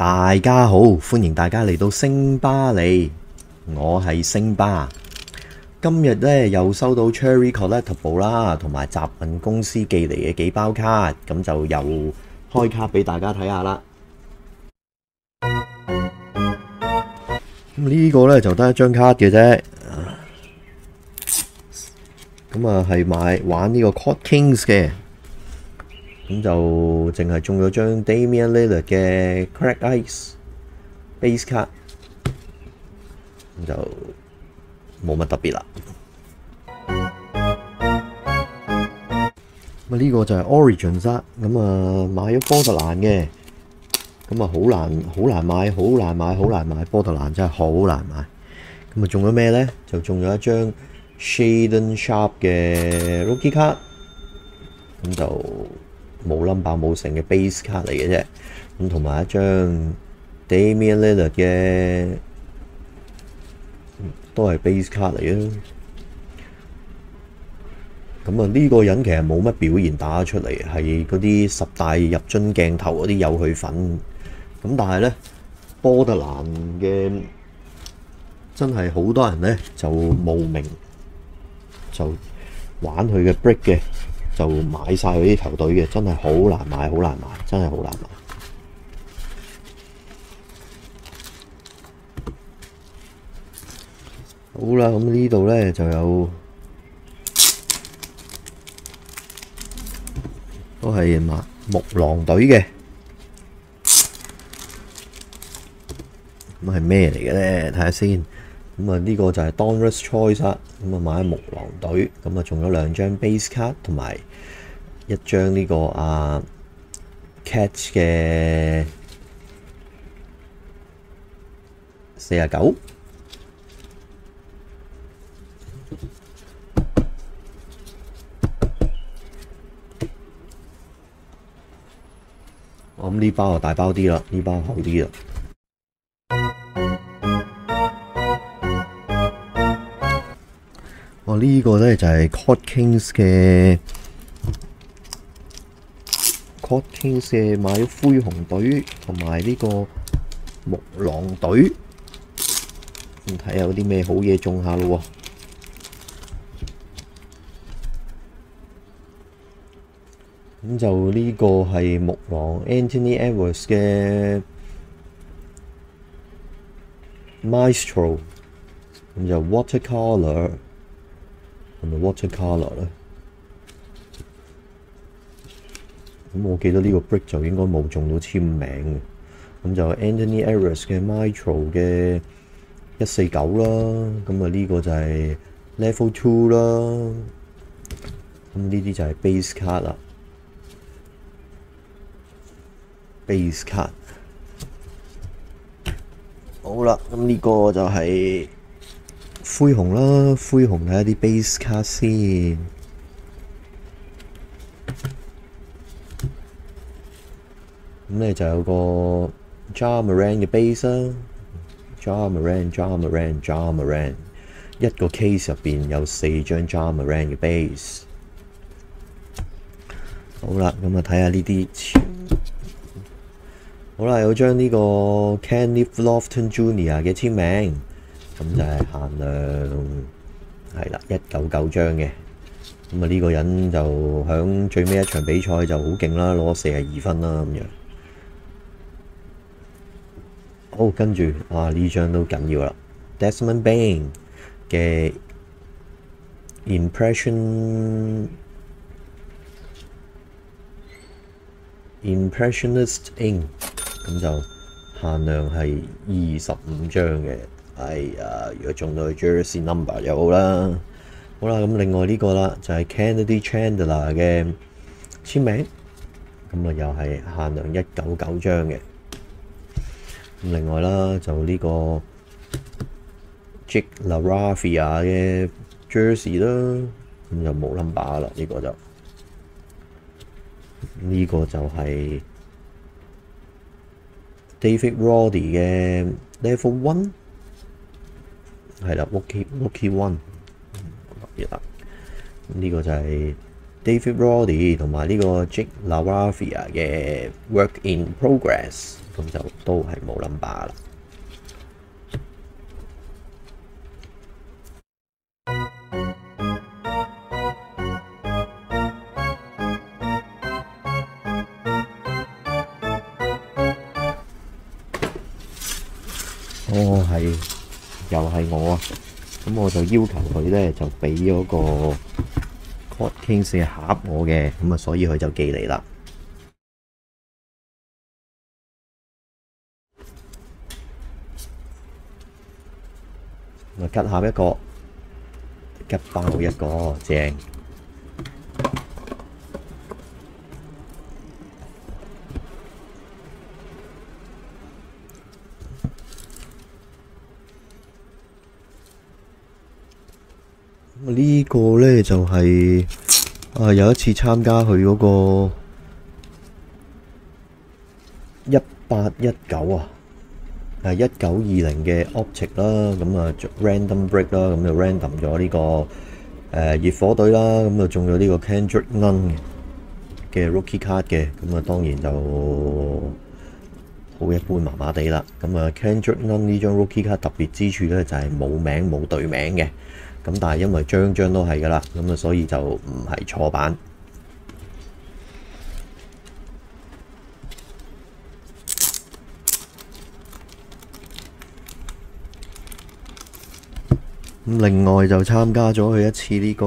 大家好，歡迎大家嚟到星巴利，我係星巴。今日咧又收到 Cherry Collectible 啦，同埋集運公司寄嚟嘅幾包卡，咁就又開卡俾大家睇下啦。咁呢個咧就得一張卡嘅啫，咁啊係買玩呢個 Court Kings 嘅。咁就淨係中咗張 Damian Lillard 嘅 Crack Ice Base 卡，咁就冇乜特別啦。咁啊呢個就係 Origins 啦，咁啊買咗波特蘭嘅，咁啊好難好難買，好難買，好難買，波特蘭真係好難買。咁啊中咗咩咧？就中咗一張 Shaden Sharp 嘅 Rookie 卡，咁就〜冇 number 冇成嘅 base 卡嚟嘅啫，咁同埋一張 Damian Lillard 嘅都係 base 卡嚟嘅。咁啊呢個人其實冇乜表現打出嚟，係嗰啲十大入樽鏡頭嗰啲有佢份。咁但係咧波特蘭嘅真係好多人咧就慕名就玩佢嘅 break 嘅。就買晒嗰啲球隊嘅，真係好難買，好難買，真係好難買。好啦，咁呢度咧就有，都係馬木狼隊嘅。咁係咩嚟嘅咧？睇下先。咁啊，呢個就係 Donruss Choice 啦。咁啊，買咗木狼隊，咁啊，仲有兩張 base 卡同埋一張呢個啊 Catch 嘅四十九。我諗呢包就大包啲啦，呢包厚啲啦。呢個咧就係 Court Kings 嘅 Court Kings 嘅買咗灰熊隊同埋呢個木狼隊，咁睇下有啲咩好嘢中下咯。咁就呢個係木狼 Anthony Edwards 嘅 Maestro，咁就 Watercolor。係咪 watercolor 咧？咁我記得呢個 brick 就應該冇中到簽名嘅。咁就 Anthony Edwards 嘅 Mitro 嘅一四九啦。咁啊呢個就係 Level Two 啦。咁呢啲就係 base card 啦。base card。好啦，咁呢個就係、灰熊啦，灰熊睇下啲 base 卡先。咁咧就有個 Ja Morant 嘅 base 啦，Ja Morant，Ja Morant，Ja Morant，一個 case 入边有四張 Ja Morant 嘅 base。好啦，咁啊睇下呢啲。好啦，有張呢個 Kenneth Lofton Jr. 嘅簽名。咁就係限量，係啦，一九九張嘅。咁啊呢個人就響最尾一場比賽就好勁啦，攞四十二分啦咁樣。好，跟住啊呢張都緊要啦，Desmond Bain 嘅 Impression Impressionist Ink，咁就限量係二十五張嘅。係啊，如果中到 Jersey number 又好啦，好啦，咁另外呢個啦就係 Kennedy Chandler 嘅簽名，咁啊又係限量一九九張嘅。咁另外啦就呢個 Jake LaRavia 嘅 Jersey 啦，咁就冇 number 啦，呢個就呢個就係 David Roddy 嘅 Level One。係啦，Wookie Wookie One，特別啦。呢個就係 David Roddy 同埋呢個 Jake LaRavia 嘅 Work in Progress。咁就都係冇 number 啦。哦，係，又係我啊！咁我就要求佢咧，就俾嗰個 Court Kings 嘅盒我嘅，咁啊，所以佢就寄嚟啦。咪吉下一個，吉爆一個，正。呢個咧就係、啊有一次參加佢嗰個一八一九啊，係一九二零嘅 Optic 啦，咁啊 random break 啦，咁就 random 咗呢、個誒、呃、熱火隊啦，咁就中咗呢個 Kendrick Nunn 嘅 Rookie Card 嘅，咁啊當然就好一般麻麻地啦。咁啊 Kendrick Nunn 呢張 Rookie Card 特別之處咧就係、冇名冇隊名嘅。咁但係因為張張都係噶啦，咁啊所以就唔係錯版。咁另外就參加咗佢一次呢個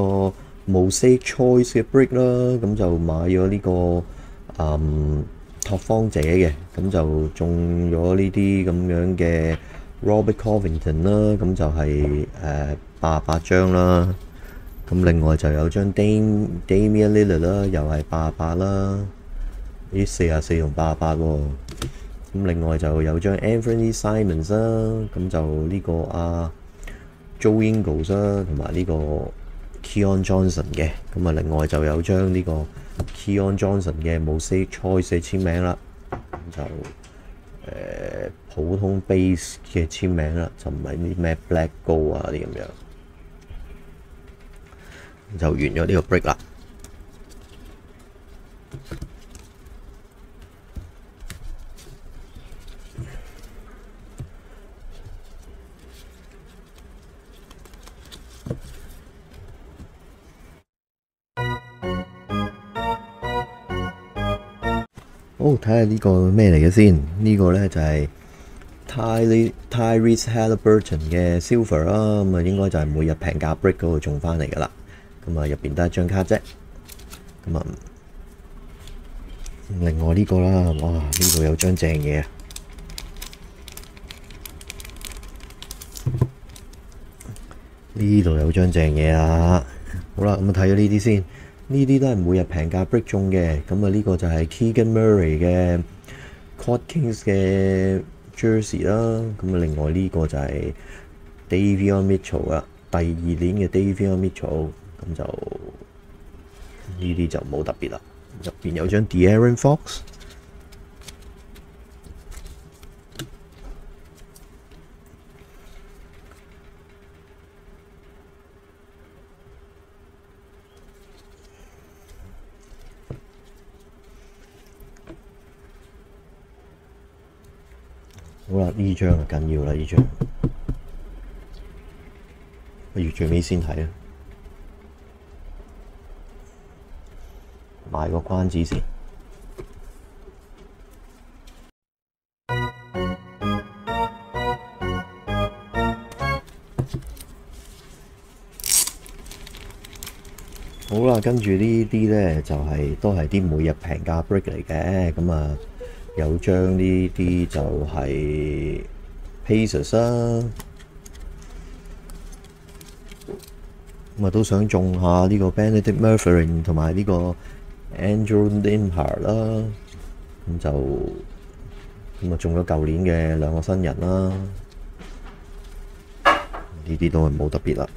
Mosaic Choice 嘅 break 啦，咁就買咗呢、個嗯拓荒者嘅，咁就中咗呢啲咁樣嘅 Robert Covington 啦，咁就係誒八十八張啦。咁另外就有張 Dame Damian l i l l a r 啦，又係八十八啦。咦，四十四同八十八喎。咁另外就有張 Anthony Simons 啦，咁就呢個啊 Joe Ingles 啦，同埋呢個 Keon Johnson 嘅。咁啊，另外就有張呢個 Keon Johnson 嘅 Mosaic Choice 嘅簽名啦。咁就誒、普通 base 嘅簽名啦，就唔係啲咩 Black Gold 啊啲咁樣。就完咗呢個 break 啦。好，睇下呢個咩嚟嘅先？呢、個咧就係 Ty Tyrese Halliburton 嘅 Silver 啦，咁啊應該就係每日平價 break 嗰度中翻嚟噶啦。咁啊入边得一張卡啫。咁啊，另外呢個啦，哇！呢度有張正嘢啊！呢度有張正嘢啊！好啦，咁啊睇咗呢啲先，呢啲都係每日平價 break 中嘅。咁啊呢個就係 Keegan Murray 嘅 Court Kings 嘅 Jersey 啦。咁啊另外呢個就係 Davion Mitchell 啊，第二年嘅 Davion Mitchell。咁就呢啲就冇特別啦。入邊有張 De'Aaron Fox。好啦，呢張就緊要啦，呢張不如最尾先睇啊！個關子先。好啦，跟住呢啲咧就係、都係啲每日平價 break 嚟嘅，咁啊有張呢啲就係 Pacers 啦，咁啊都想中下呢個 Benedict Mathurin 同埋呢個 Andrew Nembhard 啦，咁就咁啊中咗舊年嘅兩個新人啦，呢啲都係冇特別啦。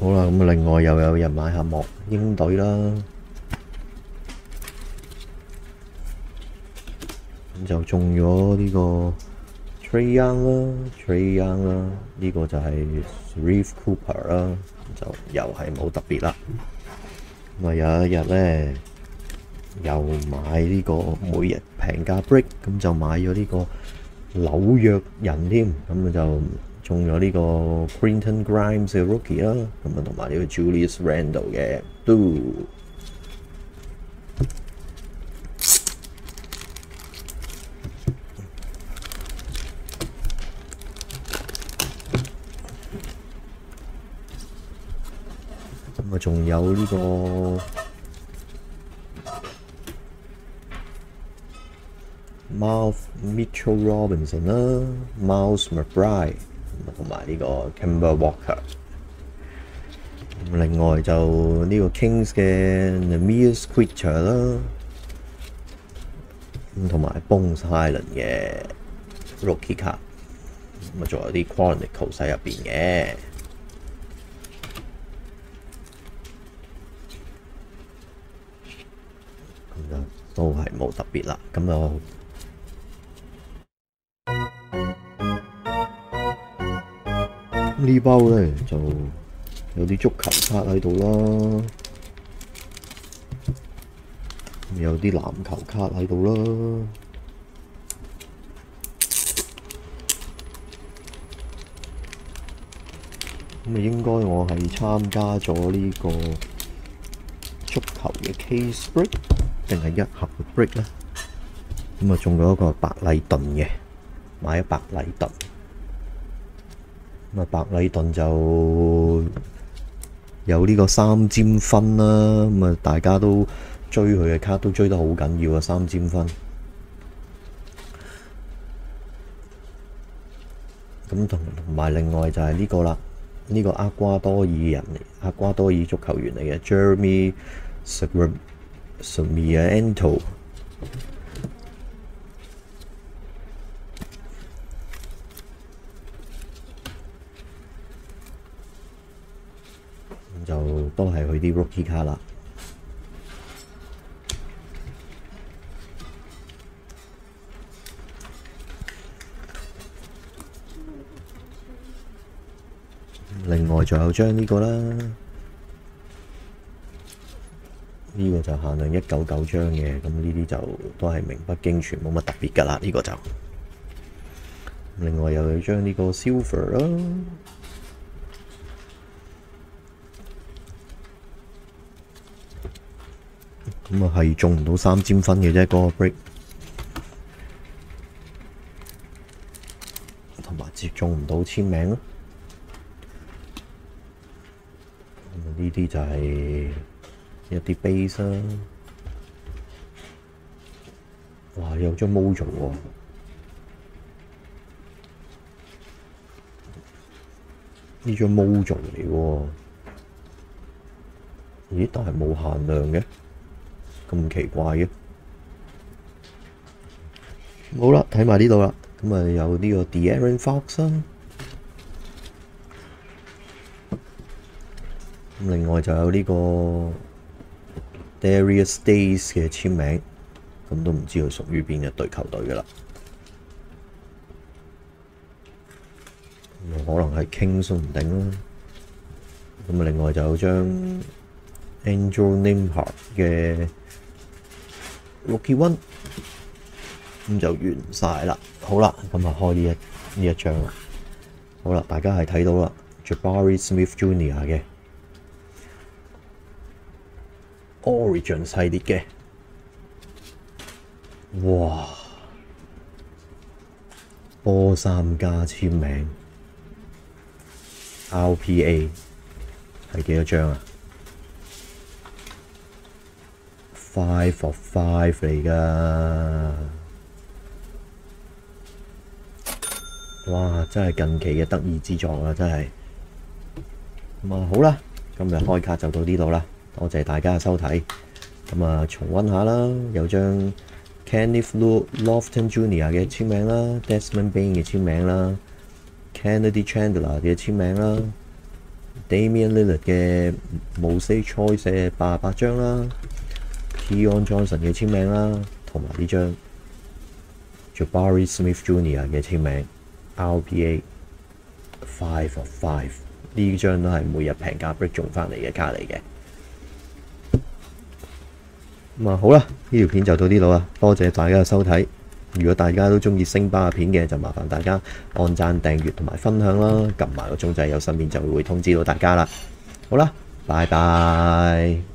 好啦，咁啊另外又有人買下莫英隊啦，咁就中咗呢個 Trae Young 啦，Trae Young 啦，呢個就係 Reeve Cooper 啦，就又係冇特別啦。咁啊有一日咧。又買呢個每日平價 break，咁就買咗呢個紐約人添，咁就中咗呢個 Quinton Grimes 嘅 Rookie 啦，咁啊同埋呢個 Julius Randle 嘅 Do。咁啊，仲有呢、個。Miles Mitchell Robinson 啦，Miles McBride 同埋呢個 Camber Walker。另外就呢個 Kings 嘅 Neemias Queta 啦，咁同埋 Bones Hyland 嘅 Rookie 卡，咁啊仲有啲 Chronicle 喺入邊嘅，咁就都係冇特別啦，咁就。呢包咧就有啲足球卡喺度啦，有啲籃球卡喺度啦。咁啊，應該我係參加咗呢個足球嘅 case break 定係一盒嘅 break 咧？咁啊，中咗一個白禮頓嘅，買咗白禮頓。咁啊，白禮頓就有呢個三尖分啦，咁啊，大家都追佢嘅卡都追得好緊要啊，三尖分。咁同同埋另外就係呢個啦，呢個厄瓜多爾人嚟，厄瓜多爾足球員嚟嘅 Jeremy Sarmiento。都係佢啲 rookie 卡啦。另外仲有張呢個啦，呢個就限量一九九張嘅，咁呢啲就都係名不經傳，冇乜特別㗎啦。呢個就另外又有張呢個 silver 啦。咁啊，係中唔到三尖分嘅啫，嗰個 break，同埋接中唔到簽名咯。咁呢啲就係一啲 base 啦。哇！有張 Mojo 喎，呢張 Mojo 嚟喎。咦？但係冇限量嘅。咁奇怪嘅，好啦，睇埋呢度啦，咁啊有呢個 De'Aaron Fox 啦，咁另外就有呢個 Darius Days 嘅簽名，咁都唔知佢屬於邊一隊球隊嘅啦，可能係 Kings 唔定啦，咁啊另外就有張 Andrew Nembhard 嘅。Rookie One，咁就完晒啦。好啦，咁啊開呢一呢一張啦。好啦，大家係睇到啦，Jabari Smith Jr. 嘅 Origin 系列嘅，哇！波三加簽名，RPA 系幾多張啊？Five for five 嚟噶，哇！真係近期嘅得意之作啊，真係。咁啊，好啦，今日開卡就到呢度啦，多謝大家收睇。咁啊，重溫下啦，有張 Kenneth Lofton Jr. 嘅簽名啦，Desmond Bane 嘅簽名啦，Kennedy Chandler 嘅簽名啦，Damian Lillard 嘅 Mosaic Choice 嘅八十八張啦。Keon Johnson 嘅簽名啦，同埋呢張 Jabari Smith Jr. 嘅簽名，RPA Five of Five 呢張都係每日平價 break 中翻嚟嘅卡嚟嘅。咁啊好啦，呢條片就到呢度啦，多謝大家嘅收睇。如果大家都中意星巴嘅片嘅，就麻煩大家按讚、訂閱同埋分享啦，撳埋個鐘仔，有新片就會通知到大家啦。好啦，拜拜。